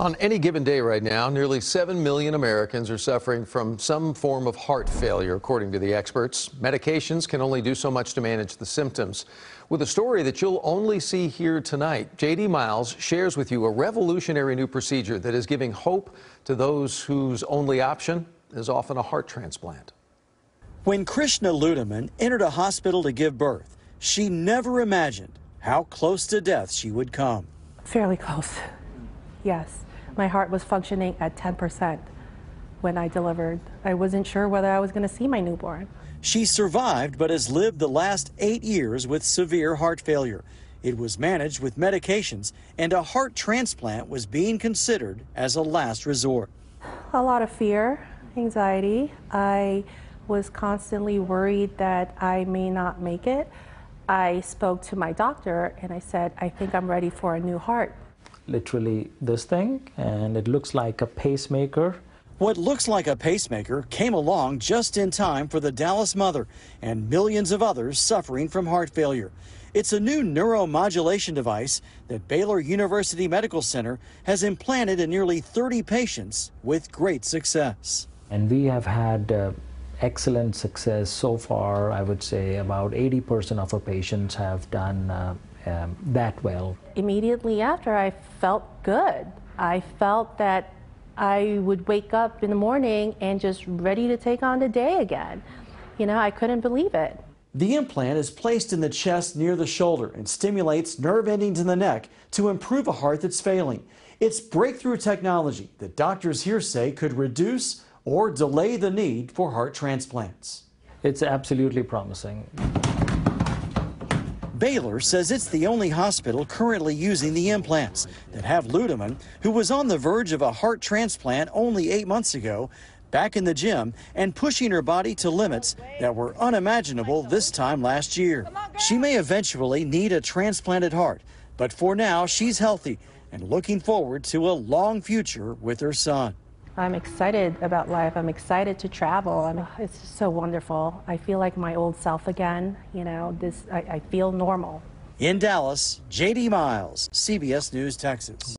On any given day right now, nearly 7 million Americans are suffering from some form of heart failure, according to the experts. Medications can only do so much to manage the symptoms. With a story that you'll only see here tonight, JD Miles shares with you a revolutionary new procedure that is giving hope to those whose only option is often a heart transplant. When Krishna Ludeman entered a hospital to give birth, she never imagined how close to death she would come. Fairly close, yes my heart was functioning at 10% when I delivered. I wasn't sure whether I was going to see my newborn. She survived but has lived the last eight years with severe heart failure. It was managed with medications, and a heart transplant was being considered as a last resort. A lot of fear, anxiety. I was constantly worried that I may not make it. I spoke to my doctor and I said, I think I'm ready for a new heart literally this thing, and it looks like a pacemaker. What looks like a pacemaker came along just in time for the Dallas mother and millions of others suffering from heart failure. It's a new neuromodulation device that Baylor University Medical Center has implanted in nearly 30 patients with great success. And we have had uh, excellent success so far. I would say about 80% of our patients have done uh, um, that well. Immediately after, I felt good. I felt that I would wake up in the morning and just ready to take on the day again. You know, I couldn't believe it. The implant is placed in the chest near the shoulder and stimulates nerve endings in the neck to improve a heart that's failing. It's breakthrough technology that doctors here say could reduce or delay the need for heart transplants. It's absolutely promising. Baylor says it's the only hospital currently using the implants that have Ludeman, who was on the verge of a heart transplant only eight months ago, back in the gym and pushing her body to limits that were unimaginable this time last year. She may eventually need a transplanted heart, but for now she's healthy and looking forward to a long future with her son. I'm excited about life. I'm excited to travel. I mean, it's just so wonderful. I feel like my old self again. You know, this I, I feel normal. In Dallas, JD Miles, CBS News, Texas.